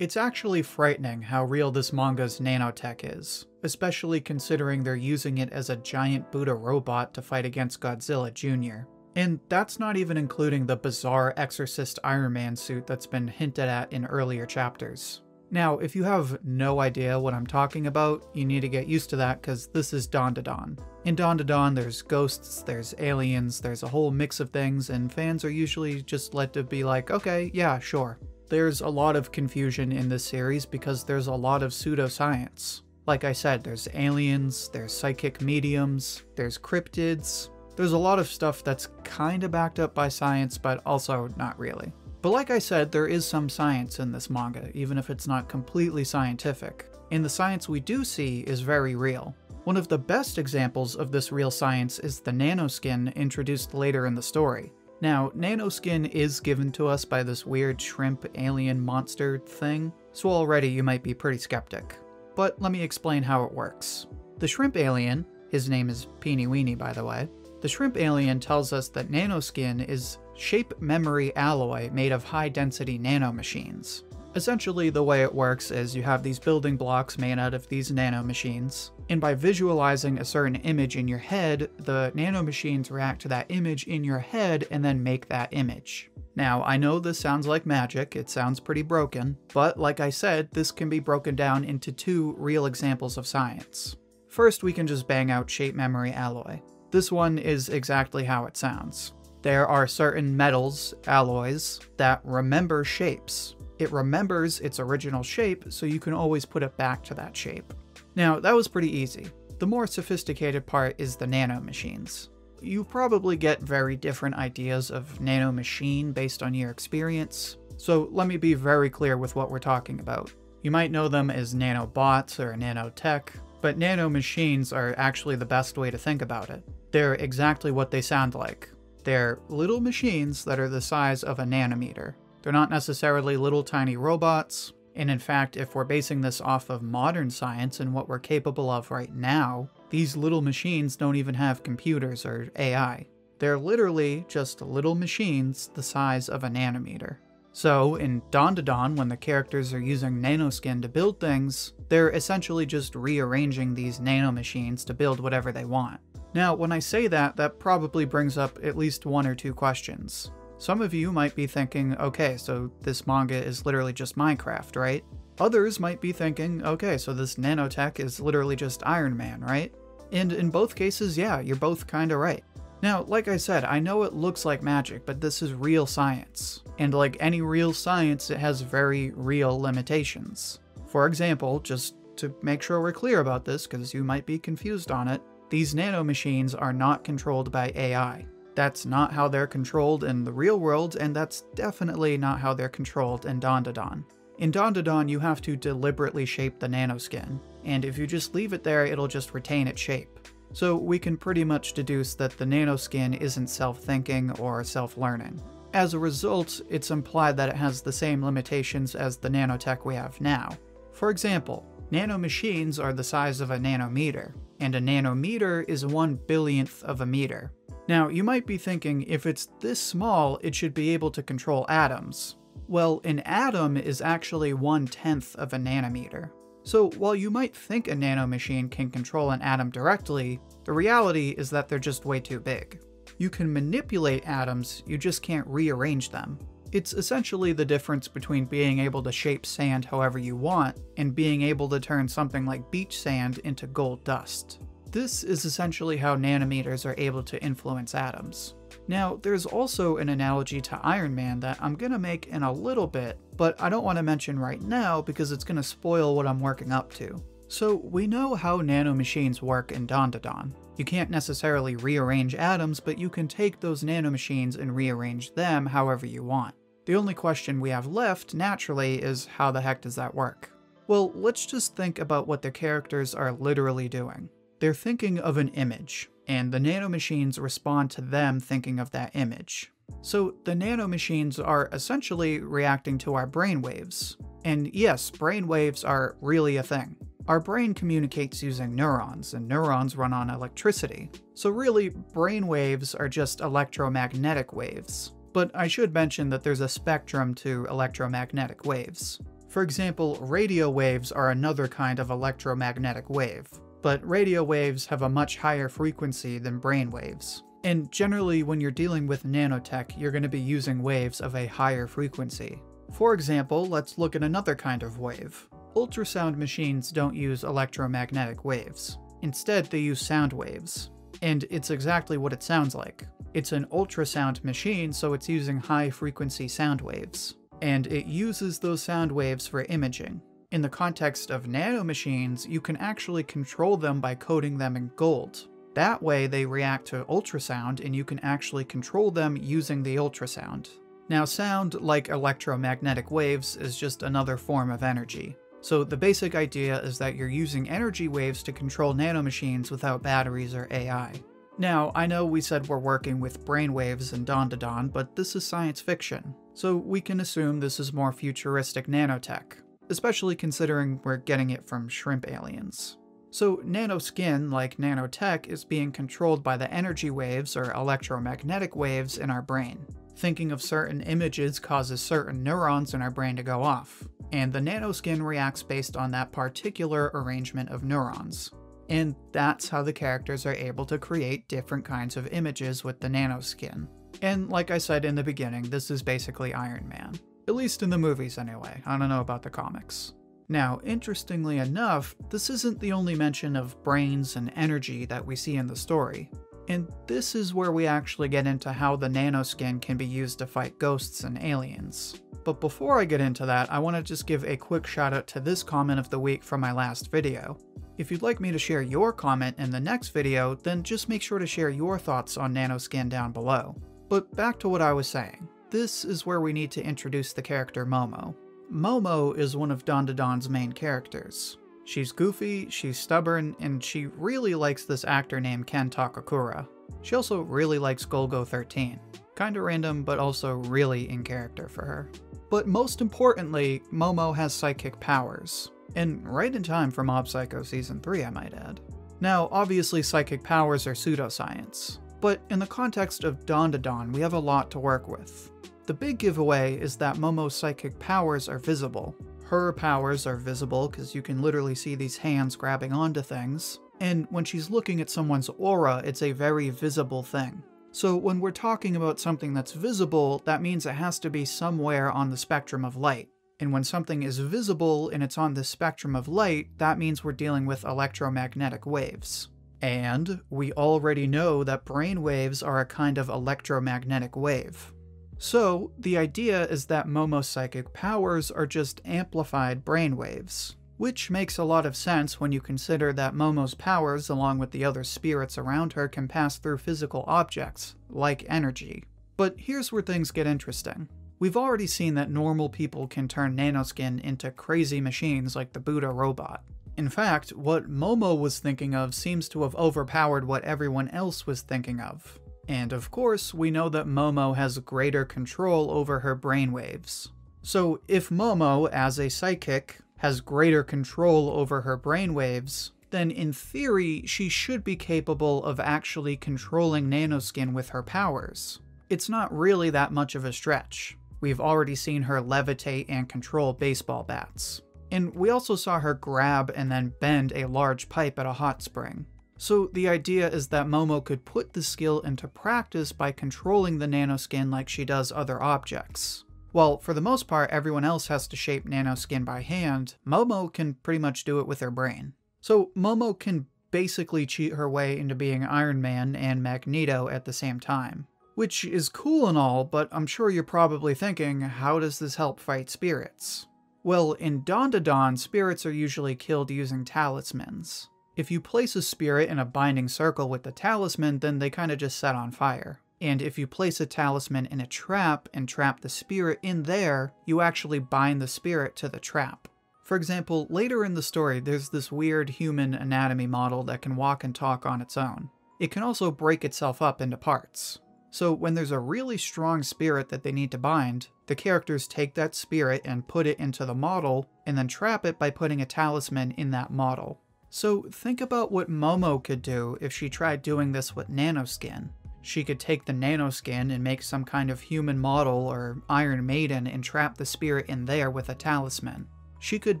It's actually frightening how real this manga's nanotech is, especially considering they're using it as a giant Buddha robot to fight against Godzilla Jr. And that's not even including the bizarre Exorcist Iron Man suit that's been hinted at in earlier chapters. Now, if you have no idea what I'm talking about, you need to get used to that because this is Dandadan. In Dandadan, there's ghosts, there's aliens, there's a whole mix of things, and fans are usually just led to be like, okay, yeah, sure. There's a lot of confusion in this series because there's a lot of pseudoscience. Like I said, there's aliens, there's psychic mediums, there's cryptids, there's a lot of stuff that's kinda backed up by science, but also not really. But like I said, there is some science in this manga, even if it's not completely scientific. And the science we do see is very real. One of the best examples of this real science is the nanoskin introduced later in the story. Now, nanoskin is given to us by this weird shrimp alien monster thing, so already you might be pretty skeptic. But let me explain how it works. The shrimp alien, his name is Peeny Weeny by the way, the shrimp alien tells us that nanoskin is shape memory alloy made of high density nanomachines. Essentially, the way it works is you have these building blocks made out of these nanomachines, and by visualizing a certain image in your head, the nanomachines react to that image in your head and then make that image. Now, I know this sounds like magic, it sounds pretty broken, but like I said, this can be broken down into two real examples of science. First, we can just bang out shape memory alloy. This one is exactly how it sounds. There are certain metals, alloys, that remember shapes. It remembers its original shape, so you can always put it back to that shape. Now, that was pretty easy. The more sophisticated part is the nanomachines. You probably get very different ideas of nanomachine based on your experience, so let me be very clear with what we're talking about. You might know them as nanobots or nanotech, but nanomachines are actually the best way to think about it. They're exactly what they sound like. They're little machines that are the size of a nanometer. They're not necessarily little tiny robots, and in fact, if we're basing this off of modern science and what we're capable of right now, these little machines don't even have computers or AI. They're literally just little machines the size of a nanometer. So, in Dandadan, when the characters are using nanoskin to build things, they're essentially just rearranging these nanomachines to build whatever they want. Now, when I say that, that probably brings up at least one or two questions. Some of you might be thinking, okay, so this manga is literally just Minecraft, right? Others might be thinking, okay, so this nanotech is literally just Iron Man, right? And in both cases, yeah, you're both kinda right. Now, like I said, I know it looks like magic, but this is real science. And like any real science, it has very real limitations. For example, just to make sure we're clear about this, because you might be confused on it, these nanomachines are not controlled by AI. That's not how they're controlled in the real world, and that's definitely not how they're controlled in Dandadan. In Dandadan, you have to deliberately shape the nanoskin, and if you just leave it there, it'll just retain its shape. So we can pretty much deduce that the nanoskin isn't self-thinking or self-learning. As a result, it's implied that it has the same limitations as the nanotech we have now. For example, nanomachines are the size of a nanometer, and a nanometer is one billionth of a meter. Now, you might be thinking, if it's this small, it should be able to control atoms. Well, an atom is actually one tenth of a nanometer. So while you might think a nanomachine can control an atom directly, the reality is that they're just way too big. You can manipulate atoms, you just can't rearrange them. It's essentially the difference between being able to shape sand however you want and being able to turn something like beach sand into gold dust. This is essentially how nanometers are able to influence atoms. Now, there's also an analogy to Iron Man that I'm gonna make in a little bit, but I don't want to mention right now because it's gonna spoil what I'm working up to. So, we know how nanomachines work in Dandadan. You can't necessarily rearrange atoms, but you can take those nanomachines and rearrange them however you want. The only question we have left, naturally, is how the heck does that work? Well, let's just think about what the characters are literally doing. They're thinking of an image, and the nanomachines respond to them thinking of that image. So the nanomachines are essentially reacting to our brainwaves. And yes, brainwaves are really a thing. Our brain communicates using neurons, and neurons run on electricity. So really, brainwaves are just electromagnetic waves. But I should mention that there's a spectrum to electromagnetic waves. For example, radio waves are another kind of electromagnetic wave, but radio waves have a much higher frequency than brain waves. And generally, when you're dealing with nanotech, you're going to be using waves of a higher frequency. For example, let's look at another kind of wave. Ultrasound machines don't use electromagnetic waves. Instead, they use sound waves. And it's exactly what it sounds like. It's an ultrasound machine, so it's using high frequency sound waves. And it uses those sound waves for imaging. In the context of nanomachines, you can actually control them by coating them in gold. That way, they react to ultrasound and you can actually control them using the ultrasound. Now, sound, like electromagnetic waves, is just another form of energy. So the basic idea is that you're using energy waves to control nanomachines without batteries or AI. Now, I know we said we're working with brainwaves and Dandadan, but this is science fiction, so we can assume this is more futuristic nanotech, especially considering we're getting it from shrimp aliens. So nanoskin, like nanotech, is being controlled by the energy waves or electromagnetic waves in our brain. Thinking of certain images causes certain neurons in our brain to go off, and the nanoskin reacts based on that particular arrangement of neurons. And that's how the characters are able to create different kinds of images with the nanoskin. And like I said in the beginning, this is basically Iron Man. At least in the movies anyway, I don't know about the comics. Now, interestingly enough, this isn't the only mention of brains and energy that we see in the story. And this is where we actually get into how the nanoskin can be used to fight ghosts and aliens. But before I get into that, I want to just give a quick shout out to this comment of the week from my last video. If you'd like me to share your comment in the next video, then just make sure to share your thoughts on nanoskin down below. But back to what I was saying. This is where we need to introduce the character Momo. Momo is one of Dandadan's main characters. She's goofy, she's stubborn, and she really likes this actor named Ken Takakura. She also really likes Golgo 13. Kinda random, but also really in character for her. But most importantly, Momo has psychic powers. And right in time for Mob Psycho Season 3, I might add. Now, obviously psychic powers are pseudoscience, but in the context of Dandadan, we have a lot to work with. The big giveaway is that Momo's psychic powers are visible, her powers are visible because you can literally see these hands grabbing onto things. And when she's looking at someone's aura, it's a very visible thing. So when we're talking about something that's visible, that means it has to be somewhere on the spectrum of light. And when something is visible and it's on the spectrum of light, that means we're dealing with electromagnetic waves. And we already know that brain waves are a kind of electromagnetic wave. So, the idea is that Momo's psychic powers are just amplified brainwaves, which makes a lot of sense when you consider that Momo's powers, along with the other spirits around her, can pass through physical objects, like energy. But here's where things get interesting. We've already seen that normal people can turn nanoskin into crazy machines like the Buddha robot. In fact, what Momo was thinking of seems to have overpowered what everyone else was thinking of. And of course, we know that Momo has greater control over her brainwaves. So if Momo, as a psychic, has greater control over her brainwaves, then in theory, she should be capable of actually controlling Nanoskin with her powers. It's not really that much of a stretch. We've already seen her levitate and control baseball bats. And we also saw her grab and then bend a large pipe at a hot spring. So the idea is that Momo could put the skill into practice by controlling the nanoskin like she does other objects. While for the most part everyone else has to shape nanoskin by hand, Momo can pretty much do it with her brain. So Momo can basically cheat her way into being Iron Man and Magneto at the same time. Which is cool and all, but I'm sure you're probably thinking, how does this help fight spirits? Well, in Dandadan, spirits are usually killed using talismans. If you place a spirit in a binding circle with the talisman, then they kind of just set on fire. And if you place a talisman in a trap and trap the spirit in there, you actually bind the spirit to the trap. For example, later in the story, there's this weird human anatomy model that can walk and talk on its own. It can also break itself up into parts. So when there's a really strong spirit that they need to bind, the characters take that spirit and put it into the model, and then trap it by putting a talisman in that model. So think about what Momo could do if she tried doing this with nanoskin. She could take the nanoskin and make some kind of human model or Iron Maiden and trap the spirit in there with a talisman. She could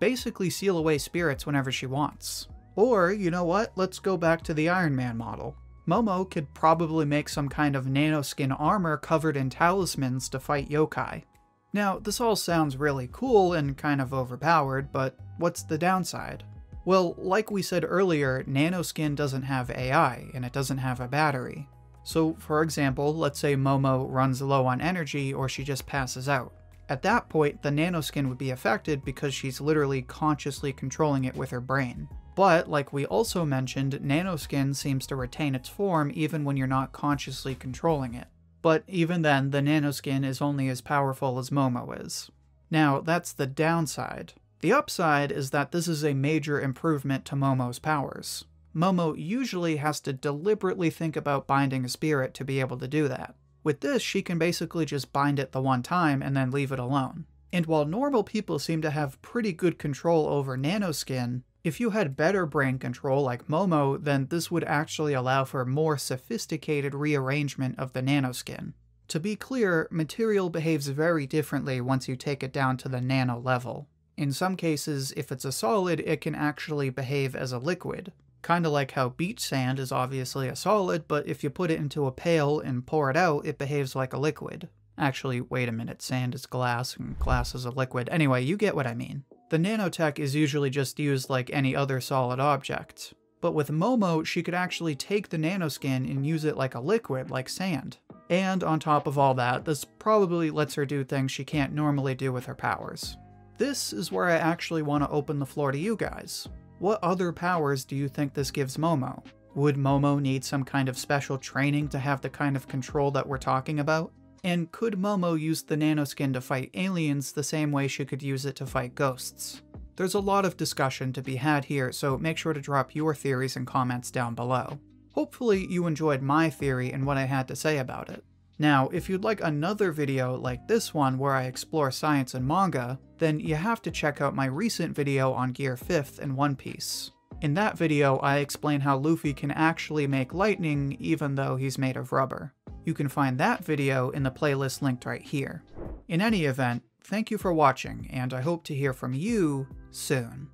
basically seal away spirits whenever she wants. Or, you know what, let's go back to the Iron Man model. Momo could probably make some kind of nanoskin armor covered in talismans to fight yokai. Now, this all sounds really cool and kind of overpowered, but what's the downside? Well, like we said earlier, nanoskin doesn't have AI, and it doesn't have a battery. So, for example, let's say Momo runs low on energy or she just passes out. At that point, the nanoskin would be affected because she's literally consciously controlling it with her brain. But, like we also mentioned, nanoskin seems to retain its form even when you're not consciously controlling it. But even then, the nanoskin is only as powerful as Momo is. Now, that's the downside. The upside is that this is a major improvement to Momo's powers. Momo usually has to deliberately think about binding a spirit to be able to do that. With this, she can basically just bind it the one time and then leave it alone. And while normal people seem to have pretty good control over nanoskin, if you had better brain control like Momo, then this would actually allow for more sophisticated rearrangement of the nanoskin. To be clear, material behaves very differently once you take it down to the nano level. In some cases, if it's a solid, it can actually behave as a liquid. Kinda like how beach sand is obviously a solid, but if you put it into a pail and pour it out, it behaves like a liquid. Actually, wait a minute, sand is glass and glass is a liquid. Anyway, you get what I mean. The nanotech is usually just used like any other solid object. But with Momo, she could actually take the nanoskin and use it like a liquid, like sand. And on top of all that, this probably lets her do things she can't normally do with her powers. This is where I actually want to open the floor to you guys. What other powers do you think this gives Momo? Would Momo need some kind of special training to have the kind of control that we're talking about? And could Momo use the nanoskin to fight aliens the same way she could use it to fight ghosts? There's a lot of discussion to be had here, so make sure to drop your theories and comments down below. Hopefully you enjoyed my theory and what I had to say about it. Now, if you'd like another video like this one where I explore science and manga, then you have to check out my recent video on Gear 5th and One Piece. In that video, I explain how Luffy can actually make lightning even though he's made of rubber. You can find that video in the playlist linked right here. In any event, thank you for watching, and I hope to hear from you soon.